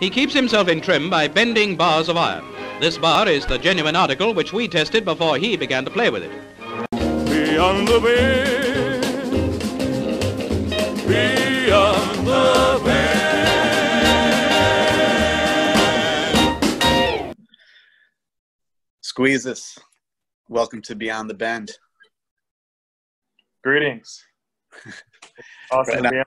He keeps himself in trim by bending bars of iron. This bar is the genuine article which we tested before he began to play with it. Beyond the bend, beyond the bend. Squeezus. Welcome to Beyond the Bend. Greetings. Awesome. Right to be on.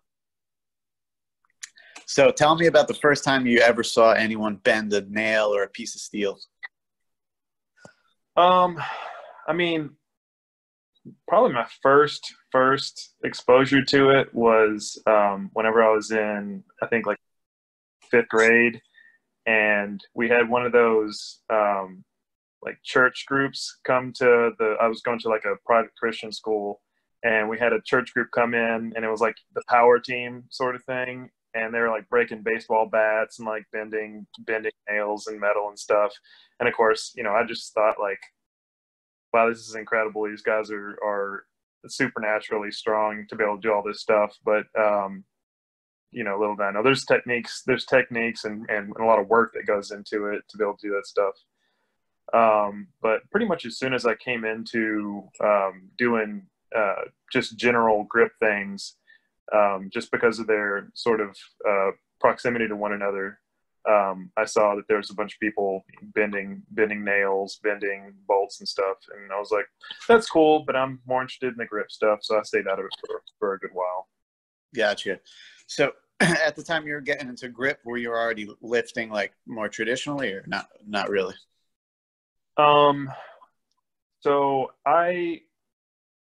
So tell me about the first time you ever saw anyone bend a nail or a piece of steel. Um, I mean, probably my first first exposure to it was um, whenever I was in, I think like fifth grade, and we had one of those um, like church groups come to the. I was going to like a private Christian school, and we had a church group come in, and it was like the power team sort of thing, and they were like breaking baseball bats and like bending bending nails and metal and stuff, and of course, you know, I just thought like wow, this is incredible. These guys are are supernaturally strong to be able to do all this stuff. But um, you know, little did I know there's techniques, there's techniques and, and a lot of work that goes into it to be able to do that stuff. Um, but pretty much as soon as I came into um, doing uh, just general grip things, um, just because of their sort of uh, proximity to one another, um, I saw that there was a bunch of people bending bending nails, bending bolts and stuff, and I was like, "That's cool," but I'm more interested in the grip stuff, so I stayed out of it for, for a good while. Gotcha. So at the time you were getting into grip, were you already lifting like more traditionally or not? Not really. Um, so I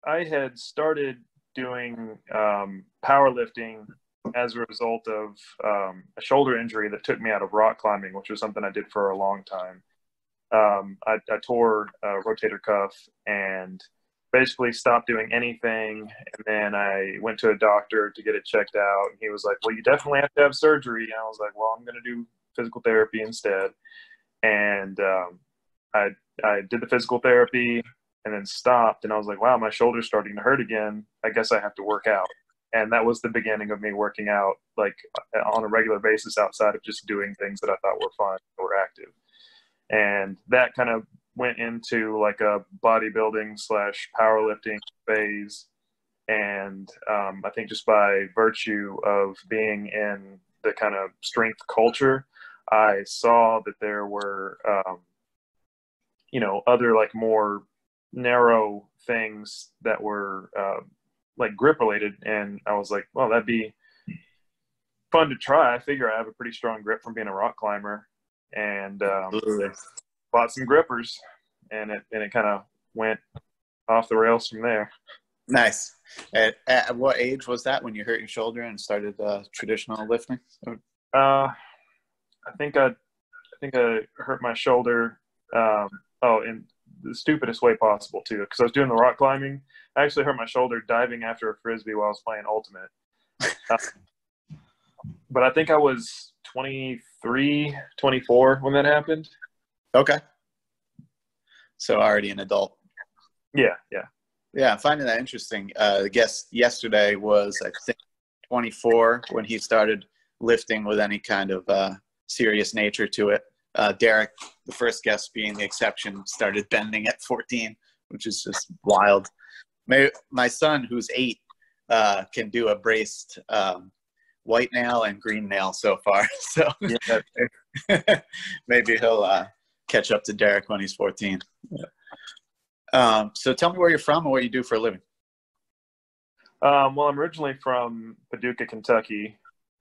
I had started doing um, powerlifting as a result of um, a shoulder injury that took me out of rock climbing, which was something I did for a long time. Um, I, I, tore a rotator cuff and basically stopped doing anything. And then I went to a doctor to get it checked out. And he was like, Well, you definitely have to have surgery. And I was like, Well, I'm going to do physical therapy instead. And um, I, I did the physical therapy and then stopped. And I was like, Wow, my shoulder's starting to hurt again. I guess I have to work out and that was the beginning of me working out like on a regular basis outside of just doing things that I thought were fun or active. And that kind of went into like a bodybuilding slash powerlifting phase. And um, I think just by virtue of being in the kind of strength culture, I saw that there were, um, you know, other like more narrow things that were uh, like grip related, and I was like, well, that'd be fun to try. I figure I have a pretty strong grip from being a rock climber, and um, bought some grippers, and it and it kind of went off the rails from there. Nice. At, at, what age was that when you hurt your shoulder and started uh, traditional lifting? Uh, I think I, I think I hurt my shoulder. Um, oh, in the stupidest way possible too, because I was doing the rock climbing I actually hurt my shoulder diving after a frisbee while I was playing Ultimate. Uh, but I think I was 23, 24 when that happened. Okay. So already an adult. Yeah, yeah. Yeah, I'm finding that interesting. Uh, the guest yesterday was, I think, 24 when he started lifting with any kind of uh, serious nature to it. Uh, Derek, the first guest being the exception, started bending at 14, which is just wild my, my son who's eight uh, can do a braced um, white nail and green nail so far so yeah. maybe he'll uh, catch up to derek when he's 14 yeah. um, so tell me where you're from and what you do for a living um, well i'm originally from paducah kentucky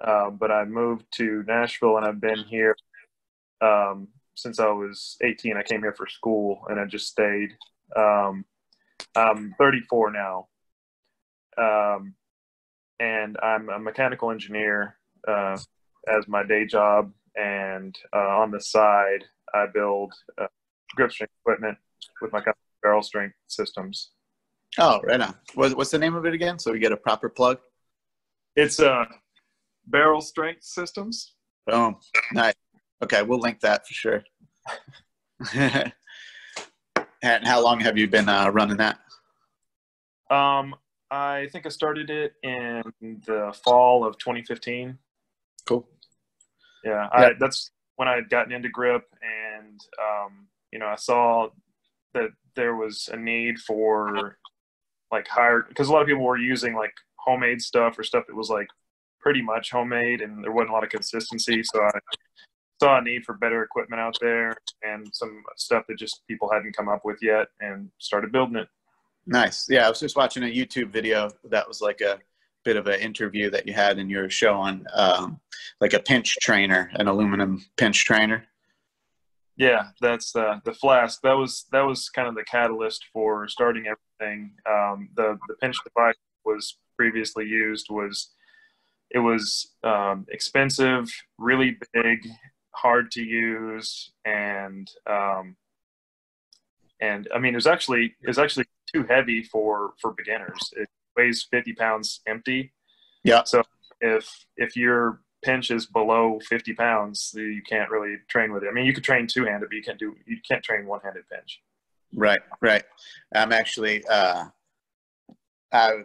um, but i moved to nashville and i've been here um, since i was 18 i came here for school and i just stayed um, I'm 34 now, um, and I'm a mechanical engineer uh, as my day job. And uh, on the side, I build uh, grip strength equipment with my company, Barrel Strength Systems. Oh, right on. What's, what's the name of it again? So we get a proper plug. It's uh, Barrel Strength Systems. Boom. Nice. Okay, we'll link that for sure. And how long have you been uh, running that? Um, I think I started it in the fall of 2015. Cool. yeah. I, that's when I had gotten into grip, and um, you know, I saw that there was a need for like higher because a lot of people were using like homemade stuff or stuff that was like pretty much homemade, and there wasn't a lot of consistency. So I saw a need for better equipment out there and some stuff that just people hadn't come up with yet, and started building it. Nice. Yeah, I was just watching a YouTube video that was like a bit of an interview that you had in your show on um, like a pinch trainer, an aluminum pinch trainer. Yeah, that's the the flask. That was that was kind of the catalyst for starting everything. Um, the the pinch device was previously used was it was um, expensive, really big, hard to use, and um, and I mean it was actually it was actually too heavy for for beginners. It weighs 50 pounds empty. Yeah. So if if your pinch is below 50 pounds, you can't really train with it. I mean, you could train two handed, but you can't do you can't train one handed pinch. Right, right. I'm actually uh, I,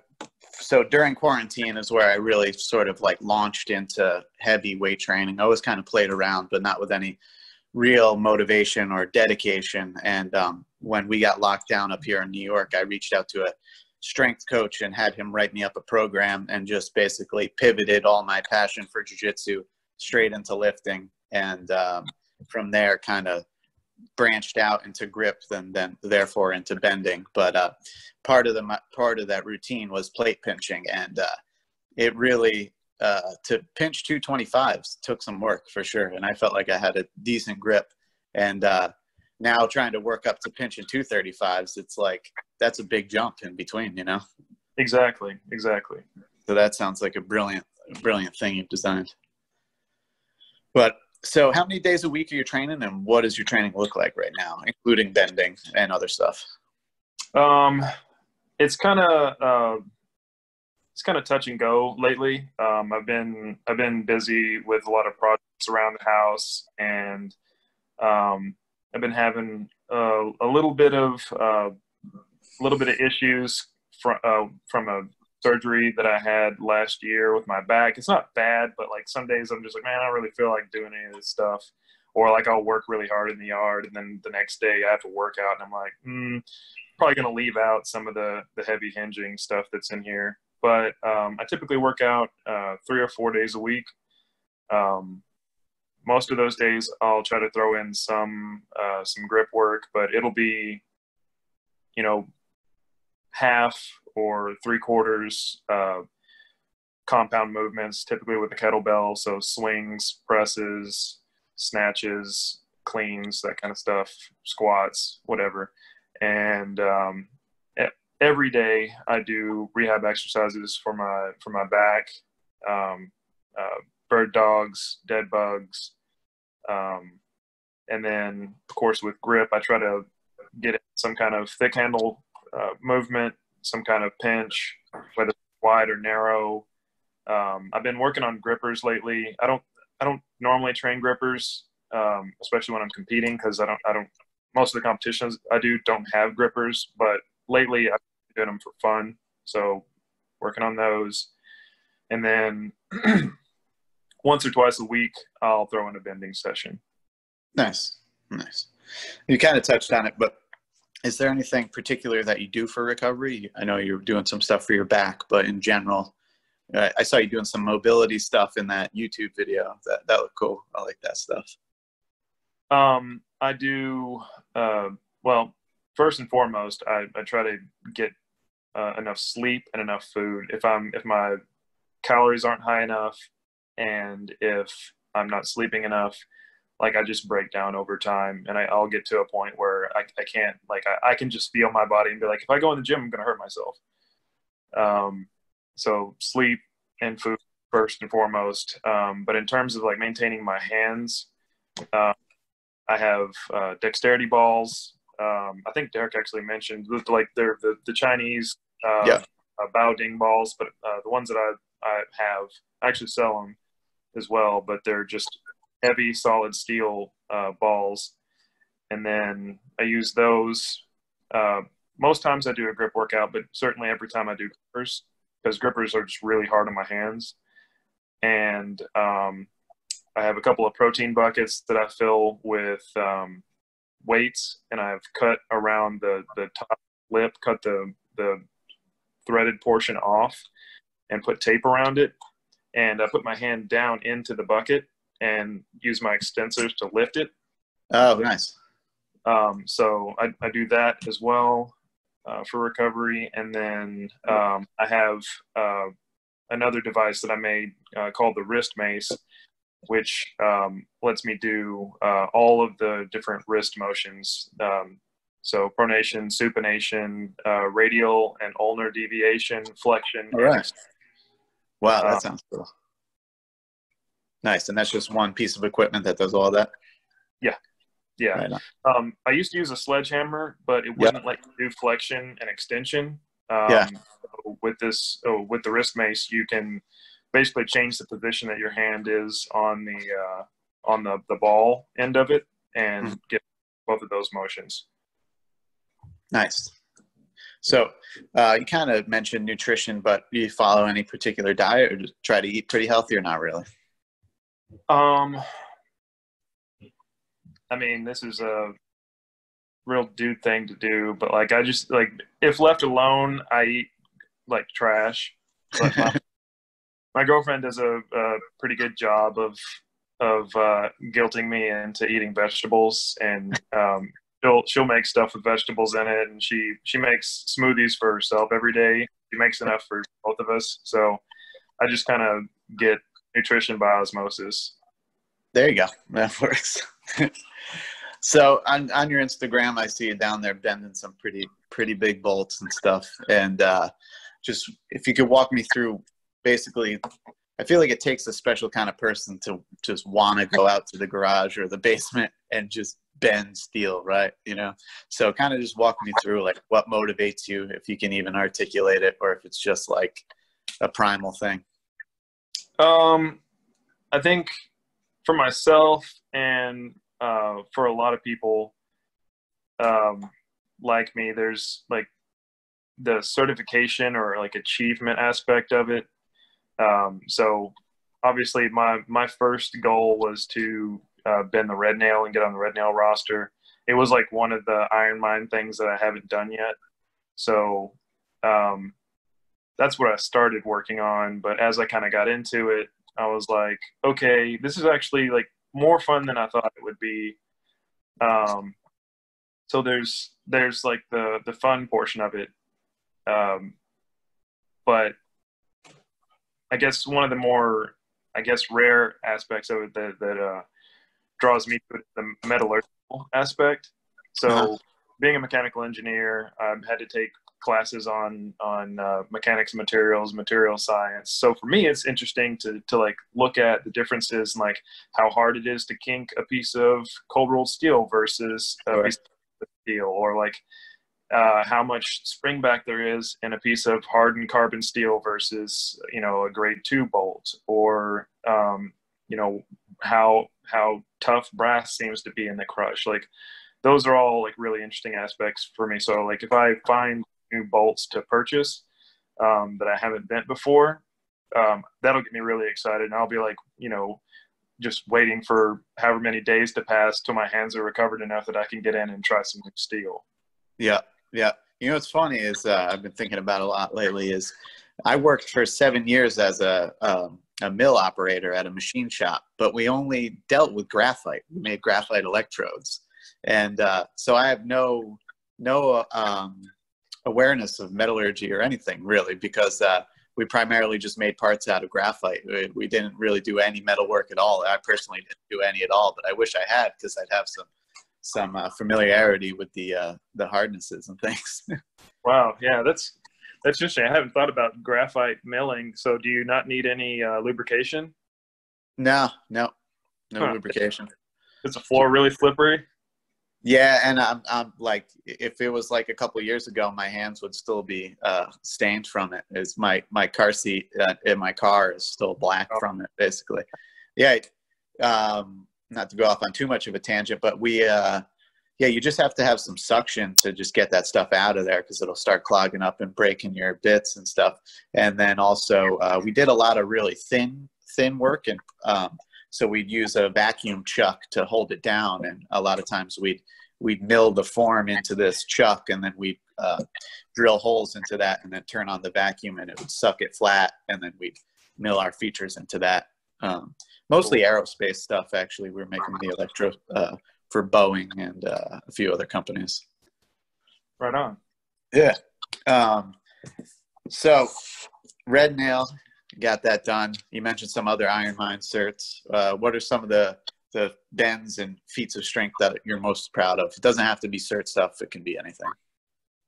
so during quarantine is where I really sort of like launched into heavy weight training. I always kind of played around, but not with any real motivation or dedication. And um, when we got locked down up here in New York, I reached out to a strength coach and had him write me up a program and just basically pivoted all my passion for jiu-jitsu straight into lifting and um, from there kind of branched out into grip and then therefore into bending. But uh, part of the part of that routine was plate pinching. And uh, it really uh, to pinch 225s took some work for sure. And i felt like i had a decent grip. And uh, now trying to work up to pinching 235s it's like that's a big jump in between you know? Exactly. Exactly. So that sounds like a brilliant brilliant thing you've designed. But so how many days a week are you training and what does your training look like right now including bending and other stuff? Um it's kind of uh, it's kind of touch and go lately. Um, i've been i've been busy with a lot of projects around the house and um, I've been having uh, a little bit of uh, a little bit of issues from uh, from a surgery that I had last year with my back. It's not bad, but like some days I'm just like, man, I don't really feel like doing any of this stuff. Or like I'll work really hard in the yard, and then the next day I have to work out, and I'm like, hmm, probably gonna leave out some of the the heavy hinging stuff that's in here. But um, I typically work out uh, three or four days a week. Um, most of those days I'll try to throw in some uh, some grip work, but it'll be, you know, half or three quarters uh, compound movements, typically with the kettlebell. So swings, presses, snatches, cleans, that kind of stuff, squats, whatever. And um, every day I do rehab exercises for my for my back. Um, uh, bird dogs, dead bugs. Um, and then, of course, with grip, I try to get some kind of thick handle uh, movement, some kind of pinch, whether wide or narrow. Um, I've been working on grippers lately. I don't I don't normally train grippers, um, especially when I'm competing, because I don't I don't most of the competitions I do don't have grippers. But lately, I've been doing them for fun, so working on those, and then once or twice a week, I'll throw in a bending session. Nice, nice. You kind of touched on it, but is there anything particular that you do for recovery? I know you're doing some stuff for your back, but in general, I saw you doing some mobility stuff in that YouTube video. That that looked cool. I like that stuff. Um, I do. Uh, well, first and foremost, I, I try to get uh, enough sleep and enough food. If I'm if my calories aren't high enough, and if I'm not sleeping enough, like I just break down over time and I, will get to a point where I, I can't like I, I, can just feel my body and be like if I go in the gym I'm gonna hurt myself. Um, so sleep and food first and foremost. Um, but in terms of like maintaining my hands, uh, I have uh, dexterity balls. Um, I think Derek actually mentioned like they're the, the Chinese uh, yeah. uh, Baoding balls, but uh, the ones that I, I have I actually sell them as well, but they're just heavy solid steel uh, balls. And then I use those. Uh, most times I do a grip workout, but certainly every time I do grippers, because grippers are just really hard on my hands. And um, I have a couple of protein buckets that I fill with um, weights, and I've cut around the the top lip, cut the the threaded portion off, and put tape around it. And I put my hand down into the bucket and use my extensors to lift it. Oh, nice. Um, so I, I do that as well uh, for recovery. And then um, I have uh, another device that I made uh, called the wrist mace, which um, lets me do uh, all of the different wrist motions. Um, so pronation, supination, uh, radial and ulnar deviation, flexion. All right. Wow, that Uh, sounds cool. Nice, and that's just one piece of equipment that does all that. Yeah. Right. Um, I used to use a sledgehammer, but it wouldn't let you do flexion and extension. Um, Yeah. so with this, oh, with the wrist mace, you can basically change the position that your hand is on the uh, on the, the ball end of it and Mhm. get both of those motions. Nice. So uh, you kind of mentioned nutrition, but do you follow any particular diet or just try to eat pretty healthy or not really? Um, I mean, this is a real dude thing to do, but like, I just like if left alone, I eat like trash. But my, my girlfriend does a, a pretty good job of of uh, guilting me into eating vegetables, and um, she'll she'll make stuff with vegetables in it, and she she makes smoothies for herself every day. She makes enough for both of us, so I just kind of get nutrition by osmosis. There you go. That works. so on on your Instagram, I see you down there bending some pretty pretty big bolts and stuff. And uh, just if you could walk me through, basically, I feel like it takes a special kind of person to just want to go out to the garage or the basement and just bend steel, right? You know. So kind of just walk me through like what motivates you, if you can even articulate it, or if it's just like a primal thing. Um, I think for myself and uh, for a lot of people um, like me, there's like the certification or like achievement aspect of it. Um, so obviously, my my first goal was to uh, bend the red nail and get on the red nail roster. It was like one of the IronMind things that I haven't done yet. So um, that's what I started working on. But as I kind of got into it, I was like, okay, this is actually like more fun than I thought it would be. Um, so there's there's like the the fun portion of it, um, but I guess one of the more I guess rare aspects of it that that uh, draws me to it, the metallurgical aspect. So Uh-huh. being a mechanical engineer, I've had to take classes on on uh, mechanics, materials, material science. So for me, it's interesting to to like look at the differences and like how hard it is to kink a piece of cold rolled steel versus a Sure. piece of steel, or like uh, how much spring back there is in a piece of hardened carbon steel versus you know a grade two bolt, or um, you know how how tough brass seems to be in the crush. Like those are all like really interesting aspects for me. So like if I find new bolts to purchase um, that I haven't bent before, um, that'll get me really excited, and I'll be like, you know, just waiting for however many days to pass till my hands are recovered enough that I can get in and try some new steel. Yeah, yeah. You know what's funny is uh, I've been thinking about a lot lately is I worked for seven years as a um, a mill operator at a machine shop, but we only dealt with graphite. We made graphite electrodes, and uh, so I have no no um, awareness of metallurgy or anything really because uh, we primarily just made parts out of graphite. We, we didn't really do any metal work at all. I personally didn't do any at all, but I wish I had because I'd have some some uh, familiarity with the uh, the hardnesses and things. Wow, yeah, that's that's interesting. I haven't thought about graphite milling. So do you not need any uh, lubrication? no, no, no Huh. lubrication. Is the floor really slippery? Yeah, and I'm, I'm like, if it was like a couple years ago, my hands would still be uh, stained from it. Is my my car seat uh, in my car is still black Oh. from it, basically. Yeah, um, not to go off on too much of a tangent, but we, uh, yeah, you just have to have some suction to just get that stuff out of there because it'll start clogging up and breaking your bits and stuff. And then also, uh, we did a lot of really thin, thin work, and um, so we'd use a vacuum chuck to hold it down, and a lot of times we'd we'd mill the form into this chuck, and then we'd uh, drill holes into that, and then turn on the vacuum, and it would suck it flat, and then we'd mill our features into that. Um, mostly aerospace stuff, actually. We were making the electro uh, for Boeing and uh, a few other companies. Right on. Yeah. Um, so, Red Nail, got that done. You mentioned some other IronMind certs. Uh, what are some of the the bends and feats of strength that you're most proud of? It doesn't have to be cert stuff. It can be anything.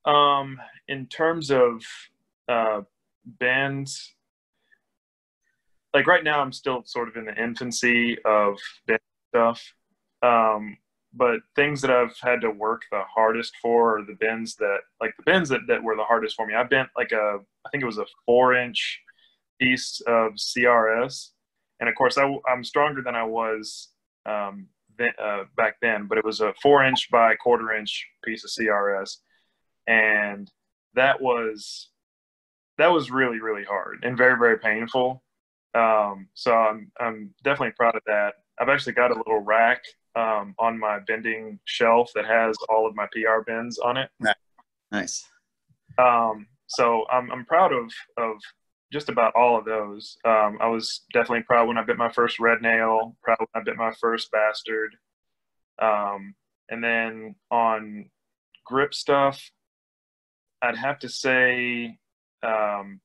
Um, in terms of uh, bends, like right now, I'm still sort of in the infancy of bend stuff. Um, but things that I've had to work the hardest for are the bends that, like the bends that, that were the hardest for me. I bent like a, I think it was a four inch piece of CRS. And of course, I, am stronger than I was um, then, uh, back then, but it was a four inch by quarter inch piece of CRS. And that was, that was really, really hard and very, very painful. Um, so I'm, I'm definitely proud of that. I've actually got a little rack um, on my bending shelf that has all of my PR bends on it. Nice. Um, so I'm, I'm proud of, of just about all of those. Um, I was definitely proud when I bit my first red nail, proud when I bit my first bastard. Um, and then on grip stuff, I'd have to say um,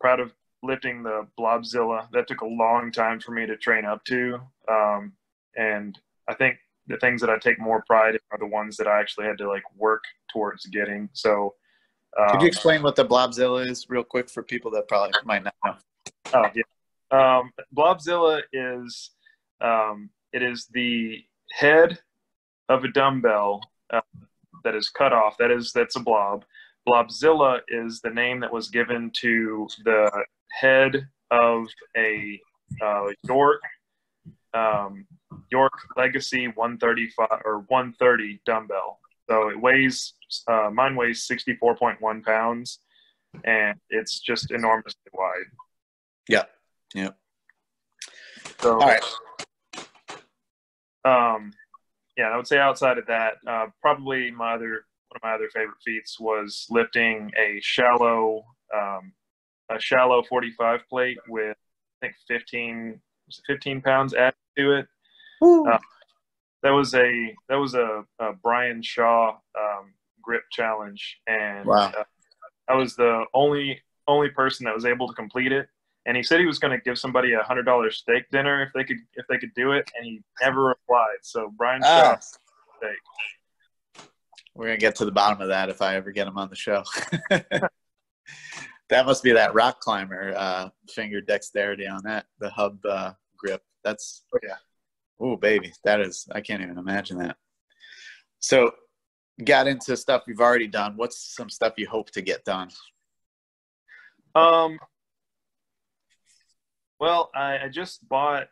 proud of lifting the Blobzilla. That took a long time for me to train up to. Um, and I think the things that I take more pride in are the ones that I actually had to like work towards getting. So, um, could you explain what the Blobzilla is, real quick, for people that probably might not know? Oh yeah, um, Blobzilla is um, it is the head of a dumbbell uh, that is cut off. That is that's a blob. Blobzilla is the name that was given to the head of a uh, York um, York Legacy 135 or 130 dumbbell. So it weighs, uh, mine weighs 64.1 pounds and it's just enormously wide. Yeah. Yeah. So, All right. Um, yeah, I would say outside of that, uh, probably my other, one of my other favorite feats was lifting a shallow, um, a shallow 45 plate with, I think 15, 15 pounds added to it. Uh, that was a that was a, a Brian Shaw um, grip challenge, and wow. uh, I was the only only person that was able to complete it. And he said he was going to give somebody a hundred dollar steak dinner if they could if they could do it, and he never replied. So Brian Shaw, oh. steak. We're gonna get to the bottom of that if I ever get him on the show. that must be that rock climber uh, finger dexterity on that the hub uh, grip. That's oh, yeah. Oh baby, that is I can't even imagine that. So, got into stuff you've already done. What's some stuff you hope to get done? Um. Well, I, I just bought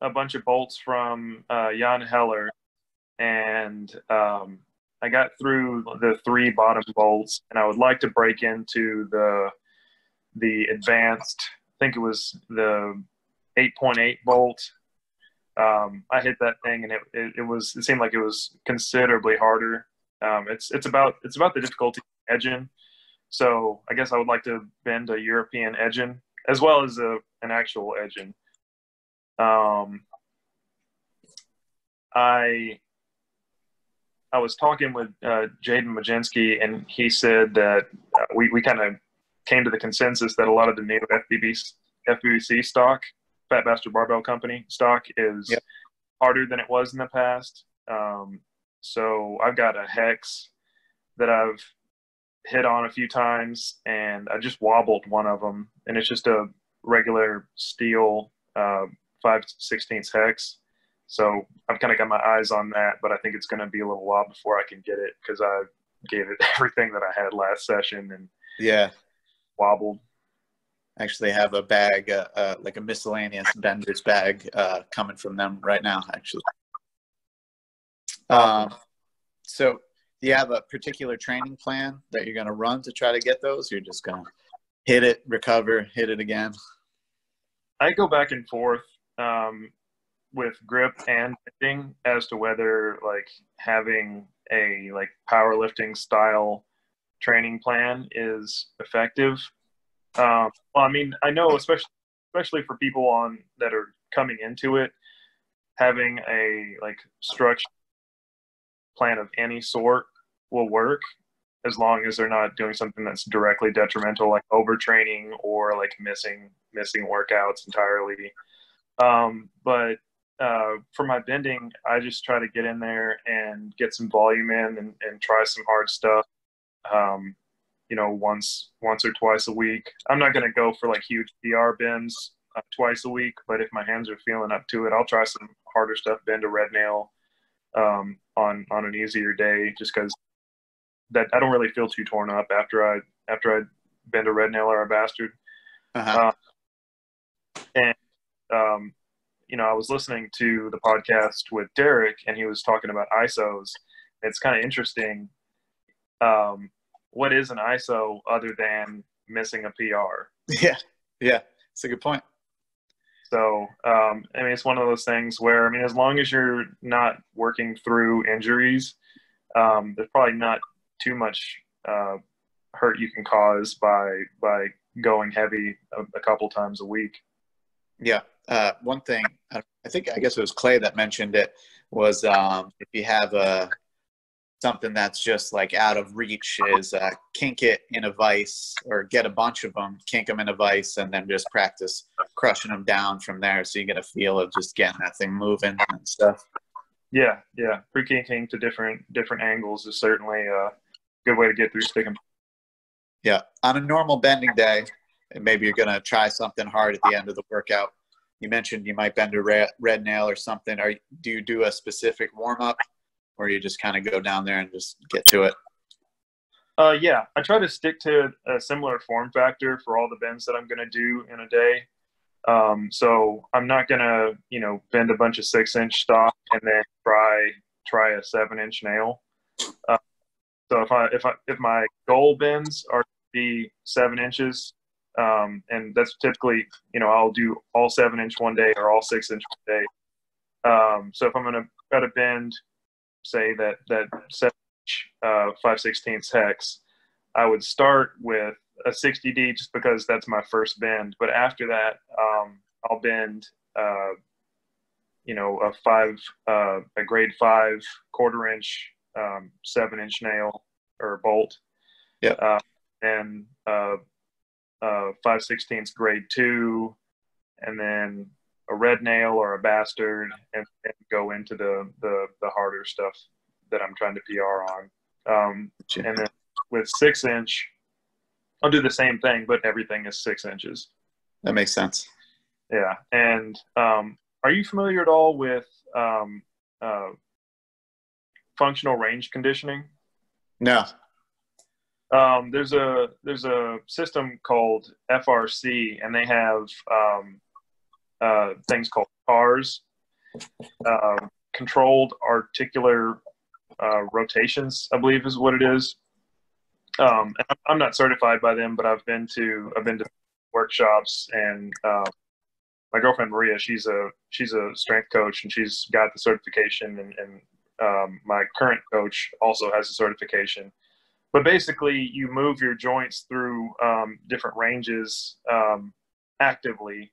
a bunch of bolts from uh, Jan Heller, and um, I got through the three bottom bolts, and I would like to break into the the advanced. I think it was the 8.8 bolt um, I hit that thing and it, it, it, was it seemed like it was considerably harder. Um, it's it's about it's about the difficulty edging. So I guess I would like to bend a European edging as well as a an actual edging. Um, I I was talking with uh, Jaden Majinski and he said that uh, we we kind of came to the consensus that a lot of the new FBB FBC stock Fat Bastard Barbell Company stock is yep. harder than it was in the past. Um, so I've got a hex that I've hit on a few times, and I just wobbled one of them, and it's just a regular steel uh, five sixteenths hex. So I've kind of got my eyes on that, but I think it's going to be a little while before I can get it because I gave it everything that I had last session and yeah, wobbled actually have a bag, uh, uh, like a miscellaneous vendors bag, uh, coming from them right now. Actually, um, so do you have a particular training plan that you're going to run to try to get those? You're just going to hit it, recover, hit it again. I go back and forth. Um, with grip and bending as to whether like having a like powerlifting style training plan is effective. Um, well, I mean, I know especially especially for people on that are coming into it, having a like structure plan of any sort will work as long as they're not doing something that's directly detrimental like overtraining or like missing missing workouts entirely. Um, but uh, for my bending i just try to get in there and get some volume in and, and try some hard stuff. Um, you know once once or twice a week i'm not going to go for like huge pr bends uh, twice a week but if my hands are feeling up to it i'll try some harder stuff bend a red nail um, on on an easier day just because that I don't really feel too torn up after I after I bend a red nail or a bastard. Uh-huh. Uh, and um, you know, I was listening to the podcast with Derek, and he was talking about ISOs. It's kind of interesting. Um, what is an ISO other than missing a PR? Yeah, yeah, it's a good point. So, um, I mean, it's one of those things where, I mean, as long as you're not working through injuries, um, there's probably not too much uh, hurt you can cause by by going heavy a, a couple times a week. Yeah. Uh, one thing, I think, I guess it was Clay that mentioned it, was um, if you have a something that's just like out of reach, is uh, kink it in a vice or get a bunch of them, kink them in a vice, and then just practice crushing them down from there. So you get a feel of just getting that thing moving and stuff. Yeah, yeah. Pre-kinking to different different angles is certainly a good way to get through sticking. Yeah, on a normal bending day, and maybe you're gonna try something hard at the end of the workout. You mentioned you might bend a red, red nail or something. Are do you do a specific warm up, or you just kind of go down there and just get to it? Uh, yeah, I try to stick to a similar form factor for all the bends that I'm gonna do in a day. Um, so I'm not gonna, you know, bend a bunch of six inch stock and then try try a seven inch nail. Uh, so if I if I if my goal bends are to be seven inches, um, and that's typically you know I'll do all seven inch one day or all six inch one day. Um, so if I'm gonna try to bend, say that that seven uh, five sixteenths hex, I would start with a 60D just because that's my first bend. But after that, um, I'll bend, uh, you know, a five, uh, a grade five quarter inch um, seven inch nail or bolt. Yeah. Uh, and uh, uh, five sixteenths grade two, and then a red nail or a bastard, and, and, go into the, the the harder stuff that I'm trying to PR on. Um, and then with six inch, I'll do the same thing, but everything is six inches. That makes sense. Yeah. And um, are you familiar at all with um, uh, functional range conditioning? No. Um, there's a there's a system called FRC, and they have um, uh, things called CARS, uh, controlled articular uh, rotations, I believe is what it is. Um, I'm not certified by them, but I've been to I've been to workshops, and uh, my girlfriend Maria, she's a she's a strength coach, and she's got the certification, and, and um, my current coach also has a certification. But basically, you move your joints through um, different ranges um, actively,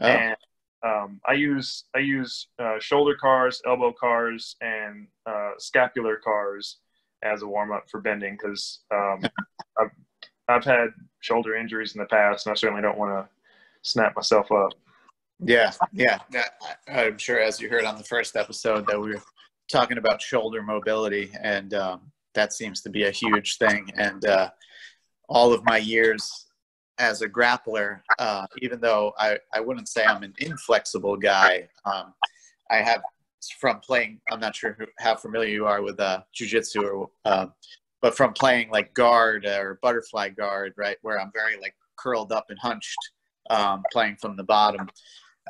oh. and um, I use I use uh, shoulder CARs, elbow CARs, and uh, scapular CARs as a warm up for bending because um, I've I've had shoulder injuries in the past, and I certainly don't want to snap myself up. Yeah, yeah. I'm sure, as you heard on the first episode, that we were talking about shoulder mobility, and um, that seems to be a huge thing. And uh, all of my years as a grappler, uh, even though I, I wouldn't say I'm an inflexible guy, um, I have from playing. I'm not sure who, how familiar you are with uh, jujitsu, or uh, but from playing like guard or butterfly guard, right, where I'm very like curled up and hunched, um, playing from the bottom.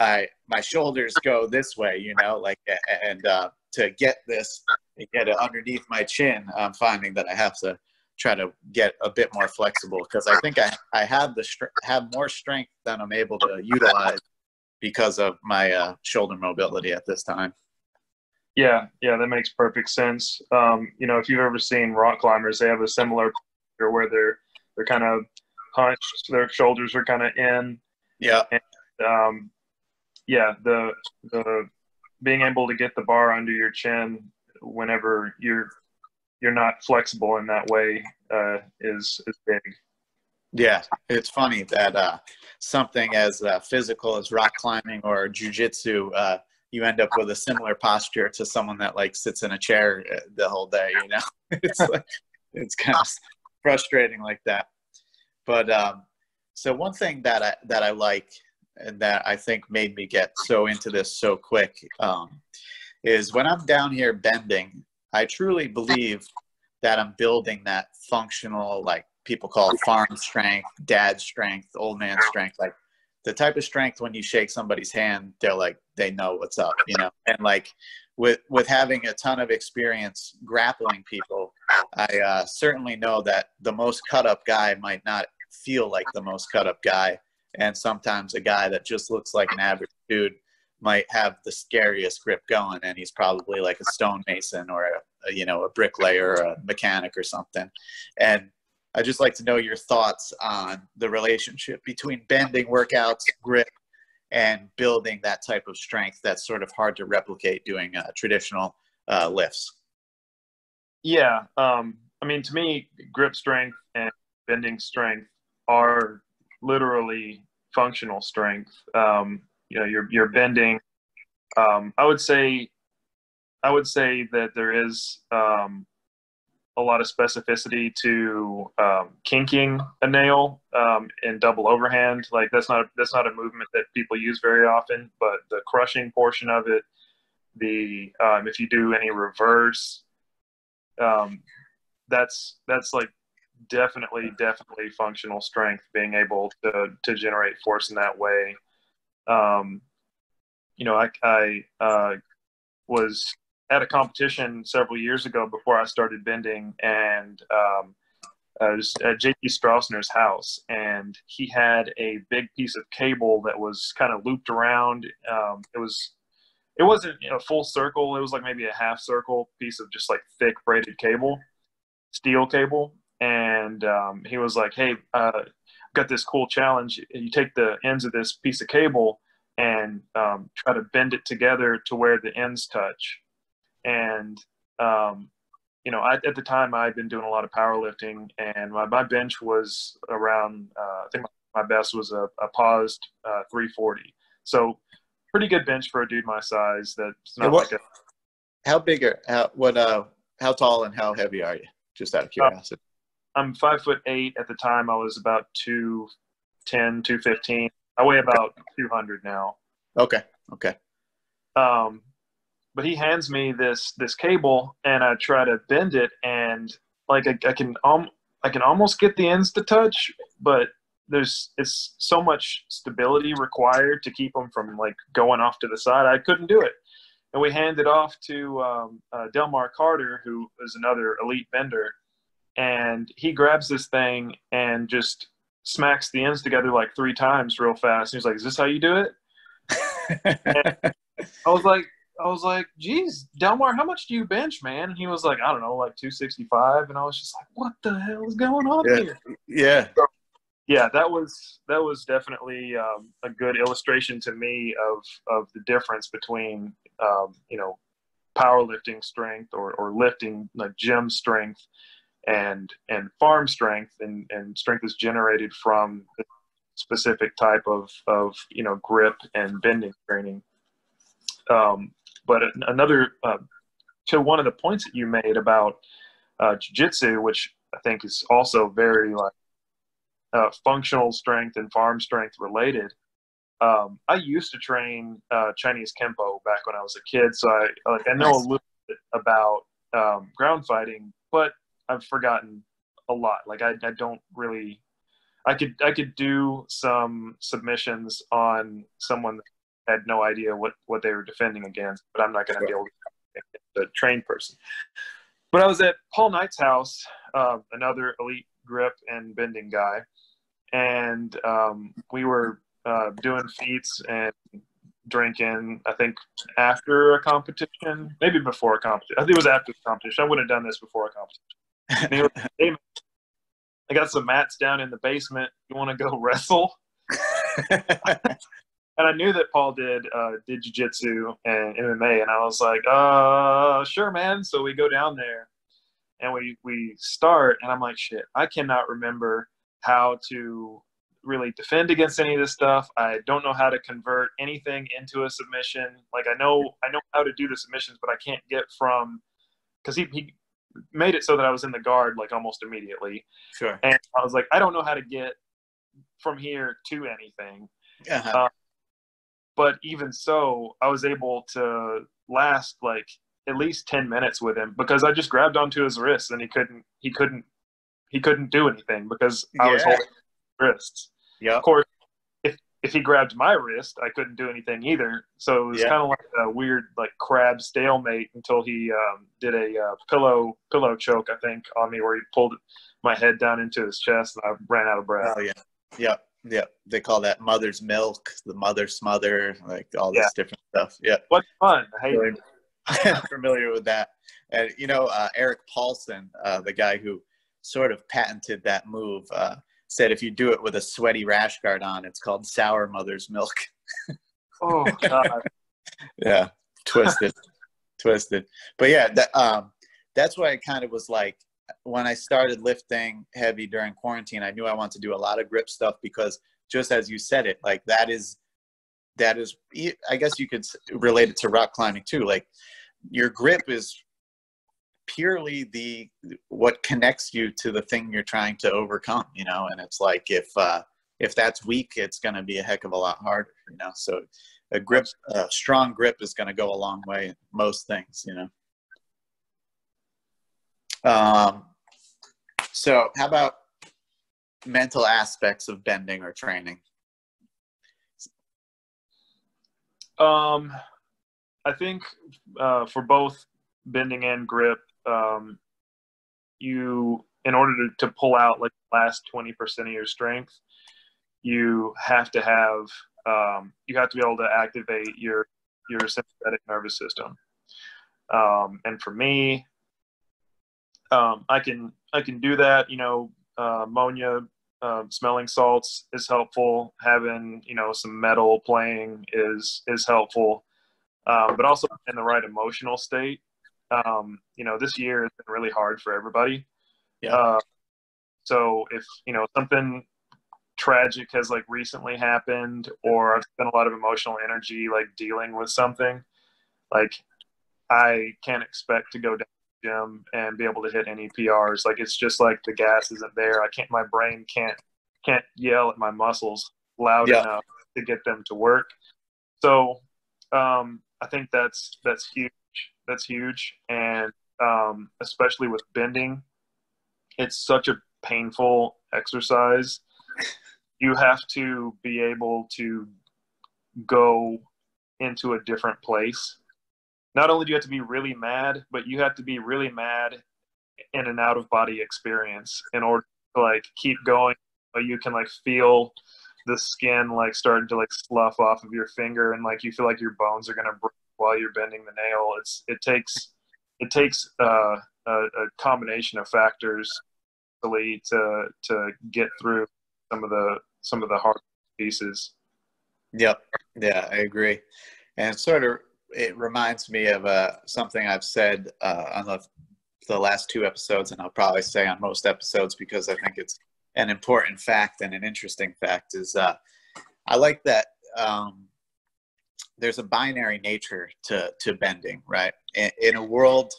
I my shoulders go this way, you know, like and uh, to get this get it underneath my chin, I'm finding that I have to try to get a bit more flexible because I think I, I have the have more strength than I'm able to utilize because of my uh, shoulder mobility at this time. Yeah, yeah, that makes perfect sense. Um, you know, if you've ever seen rock climbers, they have a similar where they're they're kind of hunched, their shoulders are kind of in. Yeah. And, um, yeah, the the being able to get the bar under your chin whenever you're you're not flexible in that way uh, is is big. Yeah, it's funny that uh, something as uh, physical as rock climbing or jujitsu, uh, you end up with a similar posture to someone that like sits in a chair uh, the whole day. You know, it's like it's kind of frustrating like that. But um, so one thing that I that I like and that I think made me get so into this so quick um, is when I'm down here bending. I truly believe that I'm building that functional, like people call it farm strength, dad strength, old man strength, like the type of strength when you shake somebody's hand, they're like they know what's up, you know. And like with with having a ton of experience grappling people, I uh, certainly know that the most cut up guy might not feel like the most cut up guy, and sometimes a guy that just looks like an average dude might have the scariest grip going, and he's probably like a stonemason or a, a you know a bricklayer or a mechanic or something, and I'd just like to know your thoughts on the relationship between bending workouts, grip, and building that type of strength that's sort of hard to replicate doing uh, traditional uh, lifts. Yeah, um, I mean, to me, grip strength and bending strength are literally functional strength. Um, you know, you're you're bending. Um, I would say, I would say that there is um, a lot of specificity to um, kinking a nail um, in double overhand. Like that's not that's not a movement that people use very often, but the crushing portion of it, the um, if you do any reverse, um, that's that's like definitely definitely functional strength. Being able to to generate force in that way. Um, you know, I I uh, was at a competition several years ago before I started bending, and um, I was at J.P. Strausner's house, and he had a big piece of cable that was kind of looped around. Um, it was, it wasn't a full circle. It was like maybe a half circle piece of just like thick braided cable, steel cable. And um, he was like, "Hey, uh, got this cool challenge. You take the ends of this piece of cable." and um, try to bend it together to where the ends touch and um, you know, I, at the time I'd been doing a lot of powerlifting, and my, my bench was around. Uh, I think my best was a, a paused uh, 340. So pretty good bench for a dude my size. That's not what, like a. How big are how what uh how tall and how heavy are you? Just out of uh, curiosity. I'm five foot eight at the time. I was about 210, 215. I weigh about 200 now. Okay. Okay. Um, but he hands me this this cable and I try to bend it and like I, I can um I can almost get the ends to touch, but there's it's so much stability required to keep them from like going off to the side. I couldn't do it, and we handed off to um, uh, Delmar Carter, who is another elite bender, and he grabs this thing and just smacks the ends together like three times real fast. And he's like, "Is this how you do it?" I was like, I was like, geez, Delmar, how much do you bench, man? And he was like, I don't know, like 265. And I was just like, what the hell is going on yeah. here? Yeah. So, yeah, that was that was definitely um, a good illustration to me of of the difference between um, you know powerlifting strength or, or lifting like gym strength and and farm strength and, and strength is generated from a specific type of of you know grip and bending training um, but another uh, to one of the points that you made about uh, jiu-jitsu, which I think is also very like uh, functional strength and farm strength related. Um, I used to train uh, Chinese kempo back when I was a kid, so I like I know nice. a little bit about um, ground fighting, but I've forgotten a lot. Like I, I don't really. I could I could do some submissions on someone had no idea what what they were defending against, but I'm not going to be able to the trained person. But I was at Paul Knight's house, uh, another elite grip and bending guy, and um, we were uh, doing feats and drinking. I think after a competition, maybe before a competition. I think it was after the competition. I wouldn't have done this before a competition. Was like, hey, man, I got some mats down in the basement. You want to go wrestle? and I knew that Paul did uh, did jiu-jitsu and MMA, and I was like, uh, sure, man. So we go down there, and we we start, and I'm like, shit, I cannot remember how to really defend against any of this stuff. I don't know how to convert anything into a submission. Like I know I know how to do the submissions, but I can't get from because he, he made it so that I was in the guard like almost immediately. Sure. And I was like, I don't know how to get from here to anything. Uh-huh. Uh, but even so, I was able to last like at least 10 minutes with him because I just grabbed onto his wrists and he couldn't, he couldn't, he couldn't do anything because I was holding his wrists. Yeah. Of course, if, he grabbed my wrist, I couldn't do anything either. So it was Yeah. kind of like a weird, like crab stalemate until he um, did a uh, pillow, pillow choke, I think on me where he pulled my head down into his chest and I ran out of breath. Oh yeah. Yep. Yep. They call that mother's milk, the mother smother, like all this different stuff. Yeah. What fun. Really? I'm familiar with that. And you know, uh, Erik Paulson, uh, the guy who sort of patented that move, uh, said if you do it with a sweaty rash guard on, it's called sour mother's milk. Oh God. yeah, twisted, twisted. But yeah, that, um, that's why I kind of was like when I started lifting heavy during quarantine. I knew I wanted to do a lot of grip stuff because just as you said it, like that is that is. I guess you could relate it to rock climbing too. Like your grip is purely the what connects you to the thing you're trying to overcome you know? And it's like if uh if that's weak it's going to be a heck of a lot harder you know? So a grip a strong grip is going to go a long way in most things you know? Um so how about mental aspects of bending or training? Um, I think uh, for both bending and grip, um, you in order to, to pull out like the last twenty percent of your strength, you have to have um, you have to be able to activate your your sympathetic nervous system. Um, and for me, um, I can I can do that. You know, uh, ammonia um, smelling salts is helpful. Having you know some metal playing is is helpful, um, but also in the right emotional state. Um, you know, this year has been really hard for everybody. Yeah. Uh, so if you know something tragic has like recently happened, or I've spent a lot of emotional energy like dealing with something, like I can't expect to go down to the gym and be able to hit any PRs. Like it's just like the gas isn't there. I can't. My brain can't can't yell at my muscles loud Yeah. enough to get them to work. So um, I think that's that's huge. That's huge, and um, especially with bending, it's such a painful exercise. You have to be able to go into a different place. Not only do you have to be really mad, but you have to be really mad in an out of body experience in order to like keep going. You can like feel the skin like starting to like slough off of your finger, and like you feel like your bones are gonna break while you're bending the nail. It's it takes it takes uh, a, a combination of factors really to to get through some of the some of the hard pieces. Yep. Yeah, I agree. And sort of, it reminds me of uh, something I've said uh, on the, the last two episodes, and I'll probably say on most episodes because I think it's an important fact and an interesting fact. Is uh, I like that um, there's a binary nature to to bending, right? In, in a world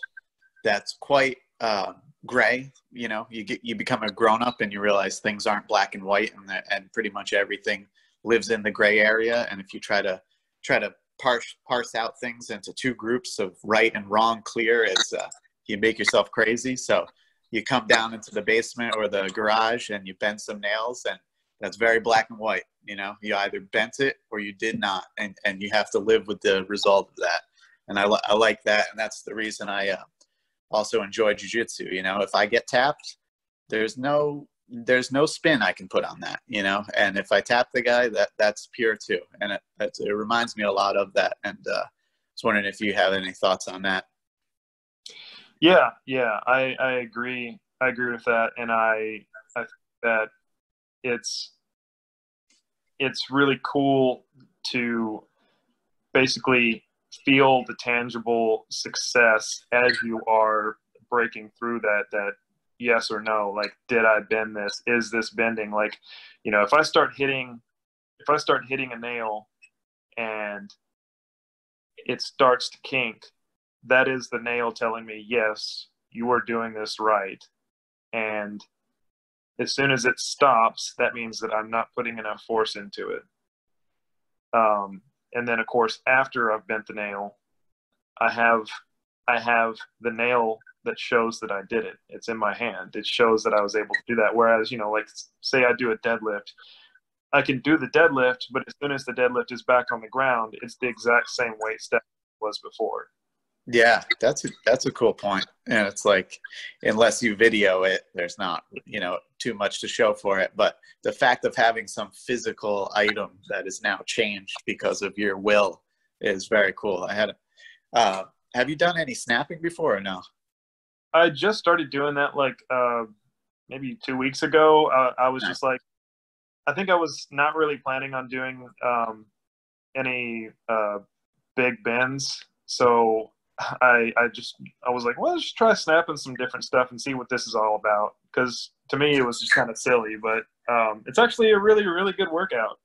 that's quite uh, gray, you know, you get you become a grown up and you realize things aren't black and white, and that- and pretty much everything lives in the gray area and if you try to try to parse parse out things into two groups of right and wrong clear it's uh, you make yourself crazy so you come down into the basement or the garage and you bend some nails and that's very black and white you know you either bent it or you did not and and you have to live with the result of that and i, I like that and that's the reason i uh, also enjoy jiu-jitsu you know if i get tapped there's no there's no spin I can put on that, you know. And if I tap the guy, that that's pure too, and it it reminds me a lot of that. And uh, I was wondering if you have any thoughts on that. Yeah, yeah, I I agree. I agree with that, and I I think that it's it's really cool to basically feel the tangible success as you are breaking through that that yes or no like did i bend this? Is this bending? Like you know if i start hitting if i start hitting a nail and it starts to kink that is the nail telling me yes you are doing this right. And as soon as it stops that means that i'm not putting enough force into it um, and then of course after i've bent the nail i have i have the nail that shows that I did it. It's in my hand. It shows that I was able to do that. Whereas, you know, like say I do a deadlift, I can do the deadlift, but as soon as the deadlift is back on the ground, it's the exact same weight step was before. Yeah, that's a, that's a cool point. And it's like, unless you video it, there's not, you know, too much to show for it. But the fact of having some physical item that is now changed because of your will is very cool. I had, uh, have you done any snapping before or no? I just started doing that like uh, maybe two weeks ago. Uh, I was nice. just like, I think I was not really planning on doing um, any uh, big bends, so I I just I was like, well, let's just try snapping some different stuff and see what this is all about. Because to me, it was just kind of silly, but um, it's actually a really really good workout.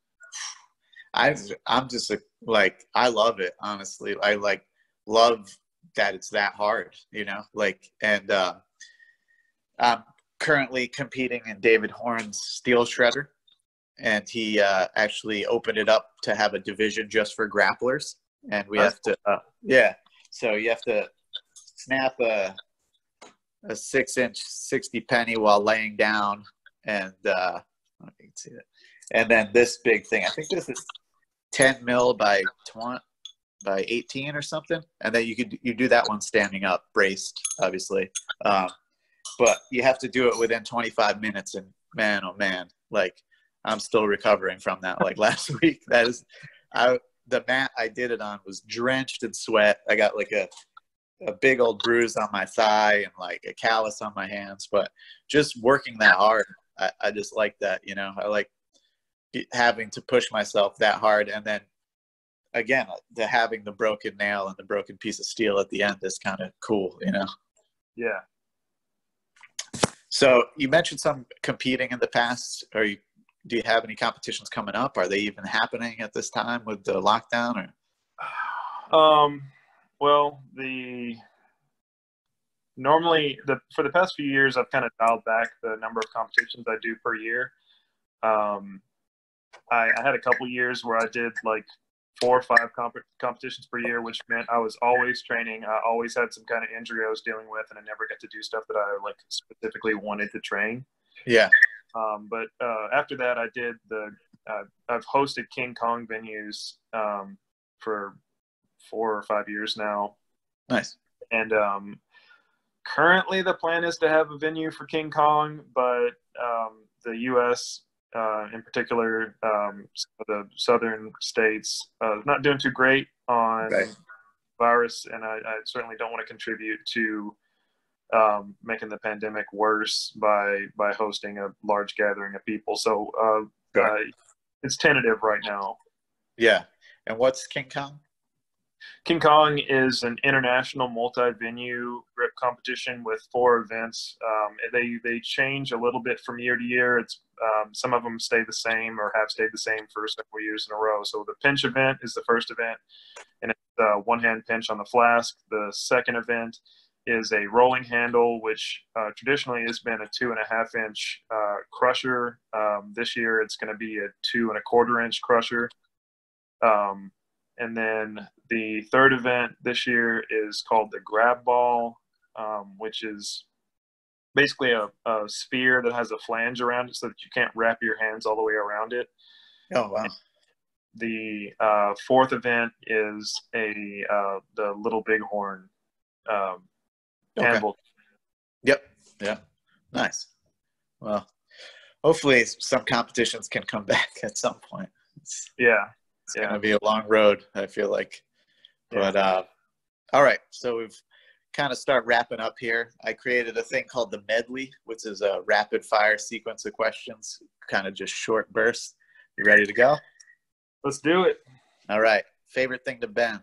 I I'm just a, like I love it honestly. I like love that it's that hard, you know, like, and uh, I'm currently competing in David Horne's Steel Shredder, and he uh, actually opened it up to have a division just for grapplers, and we That's have to, uh, yeah, so you have to snap a a six inch sixty penny while laying down, and uh, you can see it, and then this big thing. I think this is ten mil by 20, by 18 or something, and then you could you do that one standing up, braced, obviously. Um, but you have to do it within 25 minutes, and man, oh man, like I'm still recovering from that. Like last week, that is, I the mat I did it on was drenched in sweat. I got like a a big old bruise on my thigh and like a callus on my hands. But just working that hard, I, I just like that. You know, I like having to push myself that hard and then again, uh, the having the broken nail and the broken piece of steel at the end is kind of cool, you know. Yeah. So you mentioned some competing in the past. Are you? Do you have any competitions coming up? Are they even happening at this time with the lockdown? Or? Um. Well, the normally the for the past few years I've kind of dialed back the number of competitions I do per year. Um, I, I had a couple years where I did like four or five comp- competitions per year, which meant I was always training. I always had some kind of injury I was dealing with, and I never got to do stuff that I like specifically wanted to train. Yeah. Um, but uh, after that, I did the. Uh, I've hosted King Kong venues um, for four or five years now. Nice. And um, currently, the plan is to have a venue for King Kong, but um, the U.S uh, in particular, um, the southern states, uh, not doing too great on right. virus, and I, I, certainly don't want to contribute to um, making the pandemic worse by by hosting a large gathering of people. So uh, uh it's tentative right now. Yeah, and what's King Kong? King Kong is an international multi-venue grip competition with four events. Um, they they change a little bit from year to year. It's um, some of them stay the same or have stayed the same for several years in a row. So the pinch event is the first event, and it's a one-hand pinch on the flask. The second event is a rolling handle, which uh, traditionally has been a two and a half inch uh, crusher. Um, this year, it's going to be a two and a quarter inch crusher. Um, and then the third event this year is called the grab ball, um, which is basically a, a, sphere that has a flange around it so that you can't wrap your hands all the way around it. Oh, wow. The uh, fourth event is a uh, the Little Bighorn um, okay. Yep. Yeah. Nice. Well, hopefully some competitions can come back at some point. It's, Yeah. it's Yeah. gonna be a long road. I feel like, but uh, all right. So we've kind of start wrapping up here. I created a thing called the medley, which is a rapid fire sequence of questions, kind of just short bursts. You ready to go? Let's do it. All right. Favorite thing to bend?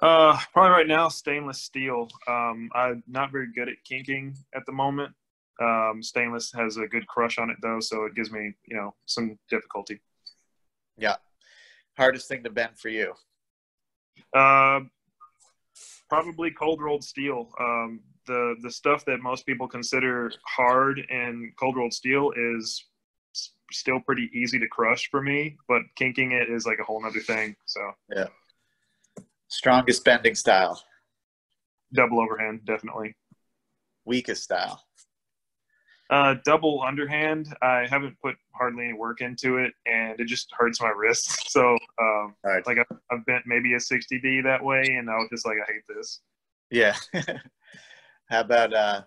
Uh, probably right now, stainless steel. Um, I'm not very good at kinking at the moment. Um, stainless has a good crush on it though, so it gives me, you know, some difficulty. Yeah. Hardest thing to bend for you? Uh, probably cold rolled steel. Um, the the stuff that most people consider hard and cold rolled steel is still pretty easy to crush for me, but kinking it is like a whole nother thing. So Strongest bending style? double overhand, definitely. Weakest style? Uh, double underhand. I haven't put hardly any work into it, and it just hurts my wrists. So, um, right. like I've, I've bent maybe a 60D that way, and I was just like, I hate this. Yeah. How about uh,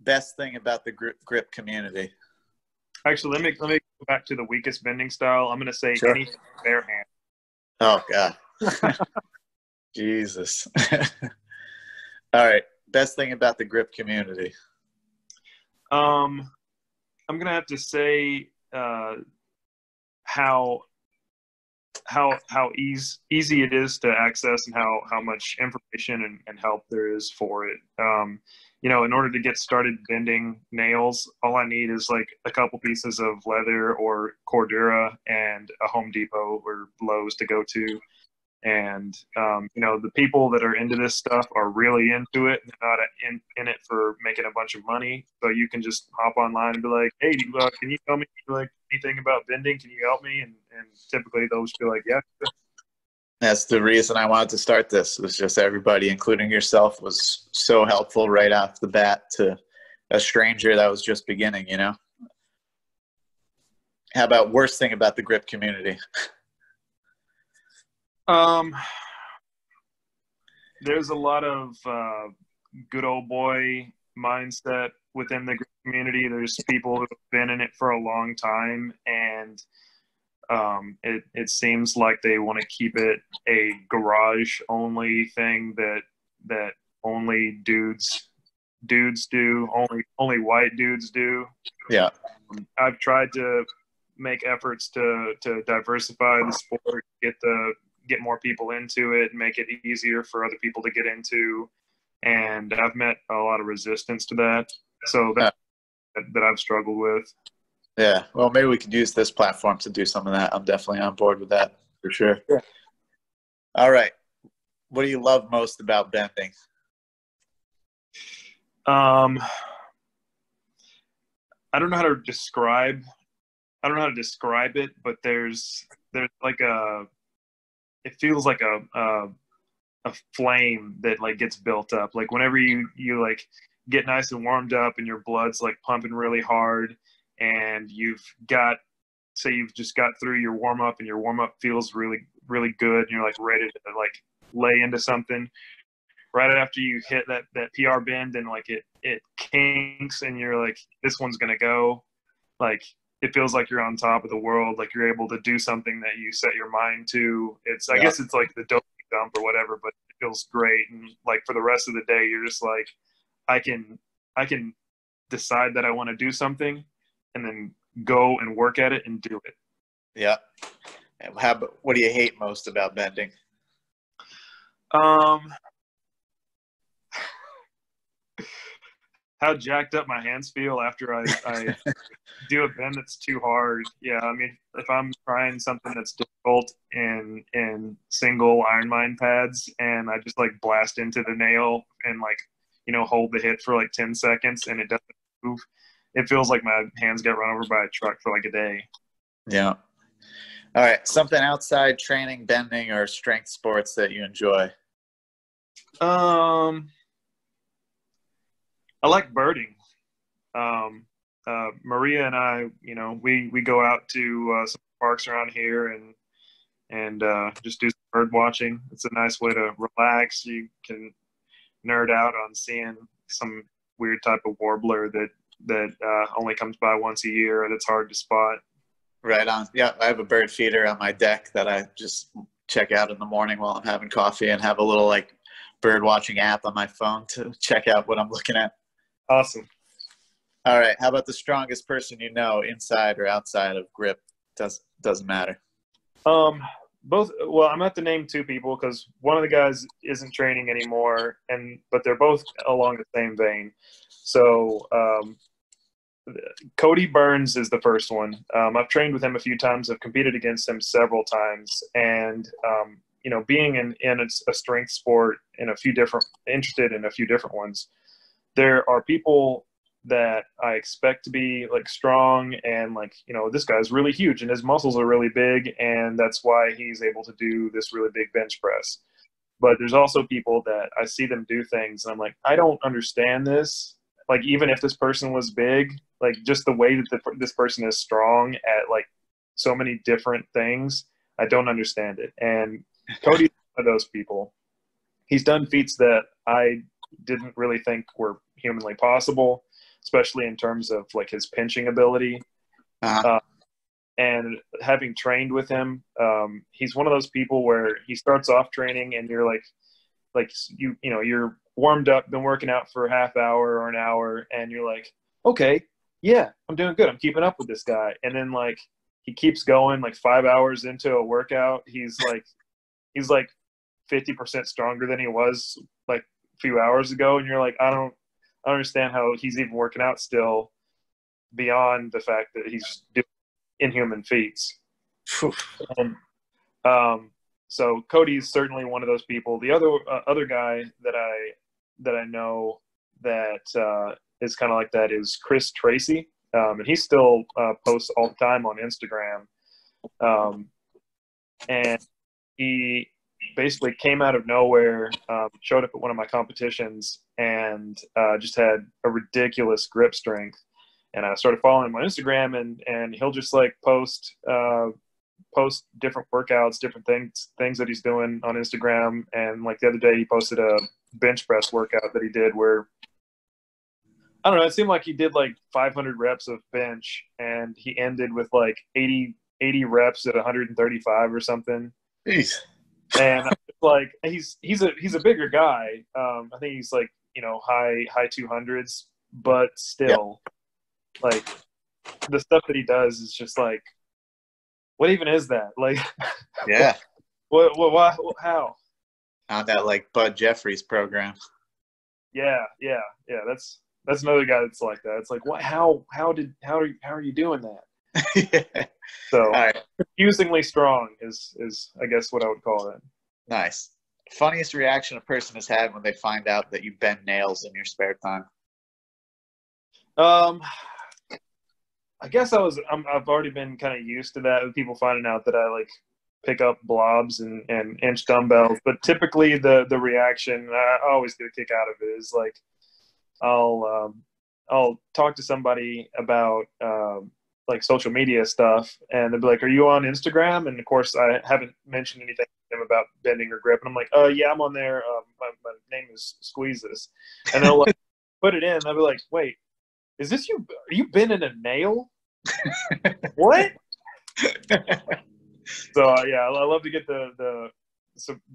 best thing about the grip, grip community? Actually, let me let me go back to the weakest bending style. I'm gonna say Sure. anything bare hand. Oh God. Jesus. All right. Best thing about the grip community. Um, I'm gonna have to say uh, how how how easy easy it is to access and how how much information and, and help there is for it. Um, you know, in order to get started bending nails, all I need is like a couple pieces of leather or Cordura and a Home Depot or Lowe's to go to. And um, you know, the people that are into this stuff are really into it. They're not in, in it for making a bunch of money. So you can just hop online and be like, "Hey, uh, can you tell me like anything about bending? Can you help me?" And and typically they'll just be like, "Yeah." That's the reason I wanted to start this. Was just everybody, including yourself, was so helpful right off the bat to a stranger that was just beginning. You know. How about worst thing about the grip community? Um, there's a lot of uh, good old boy mindset within the community. There's people who've been in it for a long time, and um, it it seems like they want to keep it a garage only thing that that only dudes dudes do, only only white dudes do. Yeah. I've tried to make efforts to to diversify the sport, get the get more people into it, make it easier for other people to get into, and I've met a lot of resistance to that. So that that I've struggled with. Yeah. Well, maybe we could use this platform to do some of that. I'm definitely on board with that for sure. Yeah. All right. What do you love most about bending? Um, I don't know how to describe. I don't know how to describe it, but there's there's like a. It feels like a a, a flame that like gets built up. Like whenever you you like get nice and warmed up and your blood's like pumping really hard, and you've got say you've just got through your warm up and your warm up feels really really good and you're like ready to like lay into something right after you hit that that PR bend and like it it kinks and you're like this one's gonna go like it feels like you're on top of the world like you're able to do something that you set your mind to it's I Yeah. guess it's like the dopamine dump or whatever but it feels great and like for the rest of the day you're just like I can I can decide that I want to do something and then go and work at it and do it Yeah. And How, what do you hate most about bending? Um, how jacked up my hands feel after I, I do a bend that's too hard. Yeah, I mean, if I'm trying something that's difficult in in single IronMind pads, and I just like blast into the nail and like you know hold the hit for like ten seconds, and it doesn't move, it feels like my hands get run over by a truck for like a day. Yeah. All right. Something outside training, bending, or strength sports that you enjoy. Um, I like birding. Um, uh, Maria and I, you know, we we go out to uh, some parks around here and and uh, just do some bird watching. It's a nice way to relax. You can nerd out on seeing some weird type of warbler that that uh, only comes by once a year and it's hard to spot. Right on. Yeah, I have a bird feeder on my deck that I just check out in the morning while I'm having coffee and have a little like bird watching app on my phone to check out what I'm looking at. Awesome. All right. How about the strongest person you know, inside or outside of grip? Does doesn't matter. Um, both. Well, I'm going to to name two people because one of the guys isn't training anymore, and but they're both along the same vein. So, um, Cody Burns is the first one. Um, I've trained with him a few times. I've competed against him several times, and um, you know, being in in a strength sport in a few different, interested in a few different ones, there are people that I expect to be like strong and like you know this guy's really huge and his muscles are really big and that's why he's able to do this really big bench press. But there's also people that I see them do things and I'm like I don't understand this. Like even if this person was big, like just the way that the, this person is strong at like so many different things, I don't understand it. And Cody's one of those people. He's done feats that I didn't really think were humanly possible especially in terms of like his pinching ability. Uh-huh. Uh, and having trained with him, um, he's one of those people where he starts off training and you're like, like you, you know, you're warmed up, been working out for a half hour or an hour, and you're like, okay, yeah, I'm doing good. I'm keeping up with this guy. And then like he keeps going, like five hours into a workout, he's like, he's like 50% stronger than he was like few hours ago. And you're like, I don't, I understand how he's even working out still beyond the fact that he's doing inhuman feats. and, um, so Cody's certainly one of those people. The other uh, other guy that I that I know that uh, is kind of like that is Chris Tracy, um, and he still uh, posts all the time on Instagram. Um, and he basically came out of nowhere, um, showed up at one of my competitions, and uh, just had a ridiculous grip strength. And I started following him on Instagram, and and he'll just like post uh, post different workouts, different things things that he's doing on Instagram. And like the other day, he posted a bench press workout that he did where I don't know. It seemed like he did like 500 reps of bench, and he ended with like 80 80 reps at 135 or something. Jeez and like he's he's a he's a bigger guy. Um, I think he's like you know high high two hundreds, but still, yep. like the stuff that he does is just like, what even is that? Like, yeah, what what, what how? On that like Bud Jeffries program. Yeah, yeah, yeah. That's that's another guy that's like that. It's like, what? How? How did? How are you? How are you doing that? yeah. So right. confusingly strong is is I guess what I would call it. Nice. Funniest reaction a person has had when they find out that you bend nails in your spare time. Um, I guess I was. i have already been kind of used to that with people finding out that I like pick up blobs and, and inch dumbbells. But typically, the the reaction I always get a kick out of it is like I'll um, I'll talk to somebody about um, like social media stuff and they'd be like, Are you on Instagram? And of course I haven't mentioned anything to them about bending or grip. And I'm like, Oh yeah, I'm on there. Um, my, my name is Squeezus. And they'll like put it in. I'll be like, Wait, is this you are you bending a nail? what? so uh, yeah, I love to get the the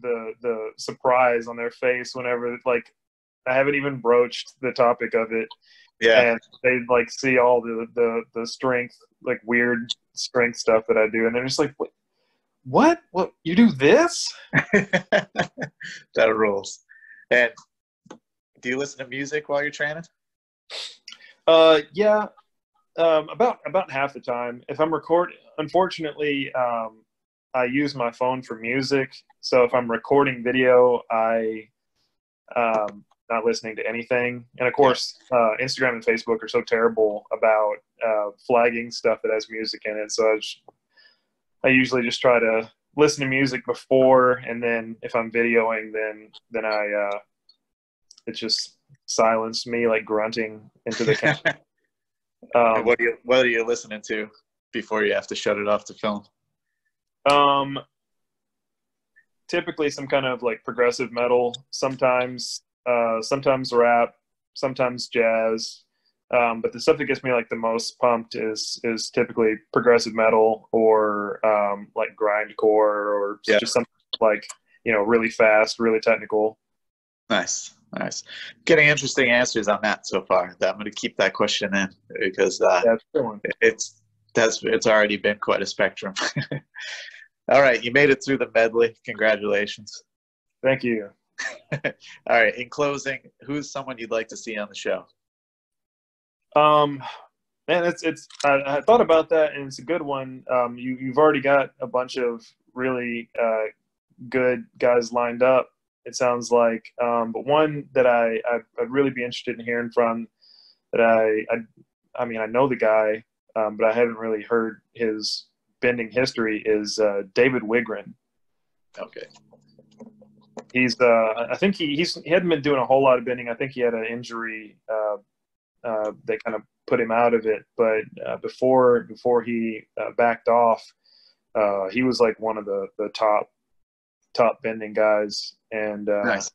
the the surprise on their face whenever like I haven't even broached the topic of it yeah. And they like see all the, the, the strength, like weird strength stuff that I do. And they're just like, what? What? What? You do this? that rules. And do you listen to music while you're training? Uh, yeah. Um, about about half the time. If I'm recording, unfortunately, um, I use my phone for music. So if I'm recording video, I um, not listening to anything. And of course, uh, Instagram and Facebook are so terrible about uh, flagging stuff that has music in it. So I, just, I usually just try to listen to music before, and then if I'm videoing, then then I uh, it just silence me like grunting into the camera. um, what are you What are you listening to before you have to shut it off to film? Um, typically some kind of like progressive metal. Sometimes uh, sometimes rap, sometimes jazz. Um, but the stuff that gets me like the most pumped is is typically progressive metal or um, like grindcore or Yeah. just something like you know really fast, really technical. Nice, nice. Getting interesting answers on that so far. I'm going to keep that question in because uh, Yeah, it's a good one. it's that's it's already been quite a spectrum. All right, you made it through the medley. Congratulations. Thank you. All right, in closing, who's someone you'd like to see on the show? Um, man, it's it's. I, I thought about that, and it's a good one. Um, you you've already got a bunch of really uh, good guys lined up. It sounds like, um, but one that I I'd, I'd really be interested in hearing from. That I I, I mean I know the guy, um, but I haven't really heard his bending history. Is uh, David Wigren. Okay. He's uh, I think he he's he hadn't been doing a whole lot of bending. I think he had an injury uh, uh, that kind of put him out of it. But uh, before before he uh, backed off, uh, he was like one of the the top top bending guys. And uh, Nice.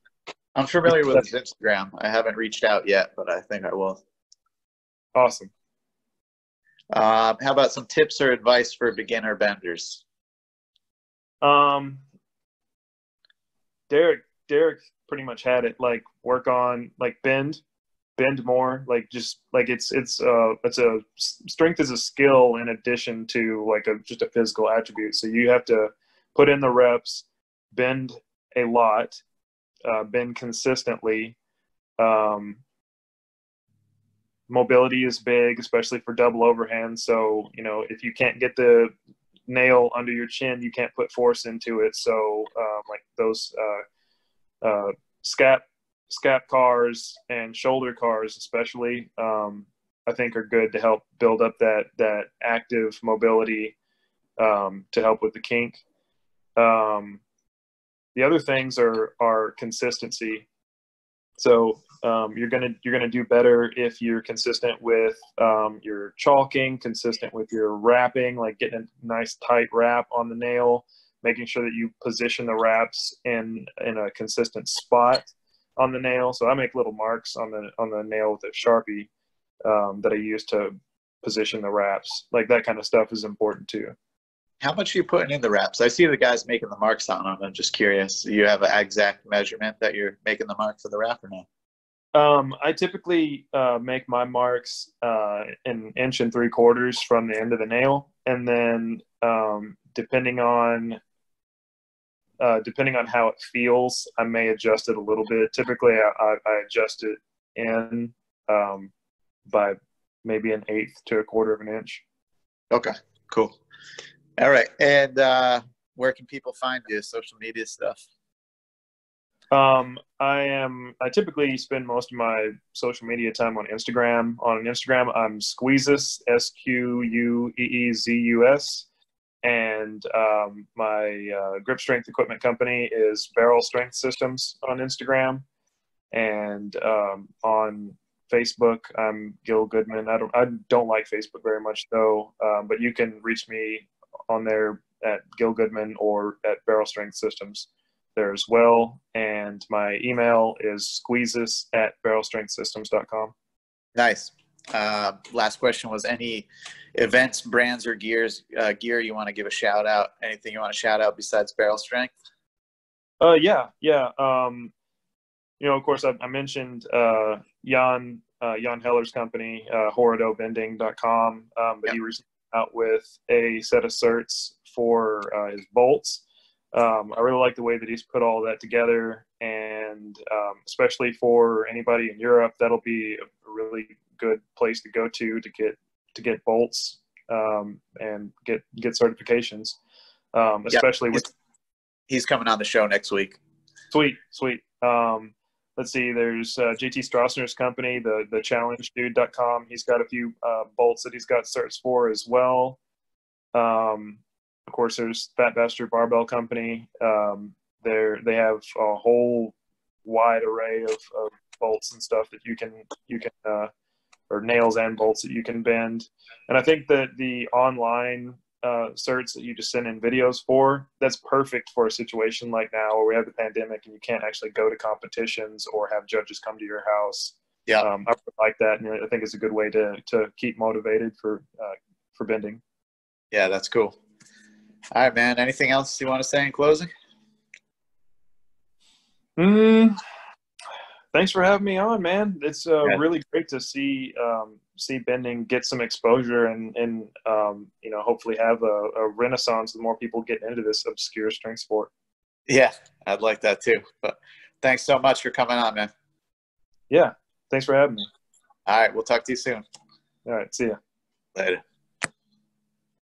I'm familiar with his Instagram. I haven't reached out yet, but I think I will. awesome. How about some tips or advice for beginner benders? Um, Derek Derek pretty much had it. Like work on like bend, bend more. Like just like it's it's uh it's a strength is a skill in addition to like a just a physical attribute. So you have to put in the reps, bend a lot, uh, bend consistently. Um, mobility is big, especially for double overhand. So you know if you can't get the nail under your chin, you can't put force into it. So um, like those uh, uh, scap scap cars and shoulder cars, especially, um, I think are good to help build up that that active mobility um, to help with the kink. Um, the other things are are consistency. So um, you're gonna you're gonna do better if you're consistent with um, your chalking, consistent with your wrapping, like getting a nice tight wrap on the nail, making sure that you position the wraps in in a consistent spot on the nail. So I make little marks on the on the nail with a sharpie um, that I use to position the wraps. Like that kind of stuff is important too. How much are you putting in the reps? I see the guys making the marks on them. I'm just curious. Do you have an exact measurement that you're making the mark for the wrap or not? Um, I typically uh, make my marks uh, an inch and three quarters from the end of the nail, and then um, depending on uh, depending on how it feels, I may adjust it a little bit. Typically, I, I, I adjust it in um, by maybe an eighth to a quarter of an inch. Okay, cool. All right, and uh, where can people find you? Social media stuff. Um, I am. I typically spend most of my social media time on Instagram. On Instagram, I'm Squeezus, S Q U E E Z U S, and um, my uh, grip strength equipment company is Barrel Strength Systems on Instagram, and um, on Facebook, I'm Gil Goodman. I don't. I don't like Facebook very much though, um, but you can reach me on there at Gil Goodman or at Barrel Strength Systems there as well. And my email is squeezus at barrelstrengthsystems.com. Nice. Uh, last question was any events, brands, or gears uh, gear you want to give a shout out? Anything you want to shout out besides Barrel Strength? Uh, yeah, yeah. Um, you know, of course, I, I mentioned uh, Jan uh, Jan Heller's company, uh, horidobending.com, um, but Yep. he recently out with a set of certs for uh, his bolts. Um, I really like the way that he's put all that together, and um, especially for anybody in Europe, that'll be a really good place to go to to get to get bolts um, and get get certifications, um, Yeah. especially with He's coming on the show next week. Sweet, sweet. Um, let's see. There's uh, JT Strassner's company, the the ChallengeDude.com. He's got a few uh, bolts that he's got certs for as well. Um, of course, there's Fat Bastard Barbell Company. Um, they they have a whole wide array of, of bolts and stuff that you can you can uh, or nails and bolts that you can bend. And I think that the online uh, certs that you just send in videos for, that's perfect for a situation like now where we have the pandemic and you can't actually go to competitions or have judges come to your house. Yeah. um, I really like that, and I think it's a good way to to keep motivated for uh, for bending. Yeah, that's cool. All right, man. Anything else you want to say in closing? Mm, thanks for having me on, man. It's uh, Yeah. really great to see um, see bending get some exposure and and um, you know hopefully have a, a renaissance with more people get into this obscure strength sport. Yeah, I'd like that too. But thanks so much for coming on, man. Yeah, thanks for having me. All right, we'll talk to you soon. All right, see ya. Later.